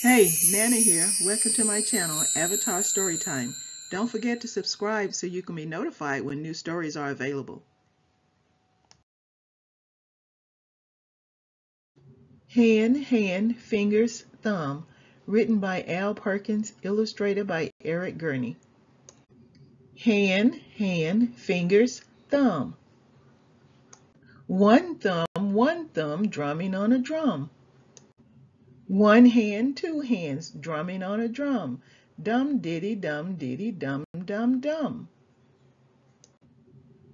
Hey, Nana here. Welcome to my channel, Avatar Storytime. Don't forget to subscribe so you can be notified when new stories are available. Hand, Hand, Fingers, Thumb. Written by Al Perkins, illustrated by Eric Gurney. Hand, Hand, Fingers, Thumb. One thumb, one thumb drumming on a drum. One hand, two hands, drumming on a drum. Dum diddy dum diddy dum dum dum.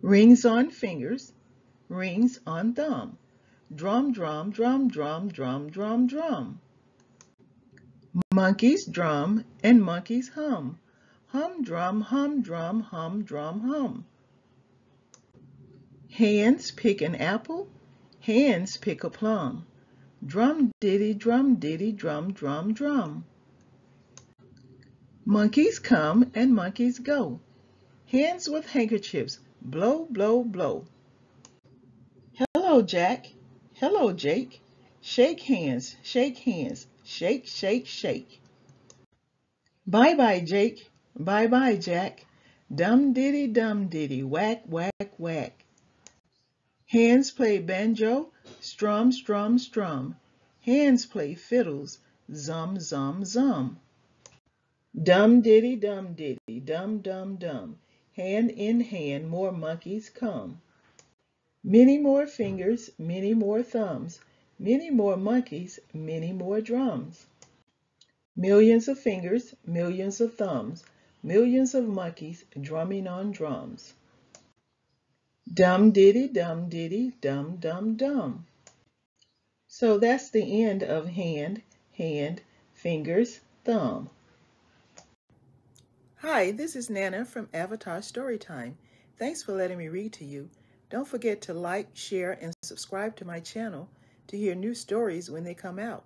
Rings on fingers, rings on thumb. Drum drum drum drum drum drum drum. Monkeys drum and monkeys hum. Hum drum hum drum hum drum hum. Hands pick an apple, hands pick a plum. Drum diddy drum diddy drum drum drum. Monkeys come and monkeys go. Hands with handkerchiefs, blow blow blow. Hello Jack, hello Jake. Shake hands, shake hands, shake shake shake. Bye bye Jake, bye bye Jack. Dum diddy dum diddy whack whack whack. Hands play banjo, Strum, strum, strum. Hands play fiddles. Zum, zum, zum. Dum diddy, dum diddy, dum, dum, dum. Hand in hand, more monkeys come. Many more fingers, many more thumbs. Many more monkeys, many more drums. Millions of fingers, millions of thumbs. Millions of monkeys drumming on drums. Dum diddy, dum diddy, dum, dum, dum. So that's the end of hand, hand, fingers, thumb. Hi, this is Nana from Avatar Storytime. Thanks for letting me read to you. Don't forget to like, share, and subscribe to my channel to hear new stories when they come out.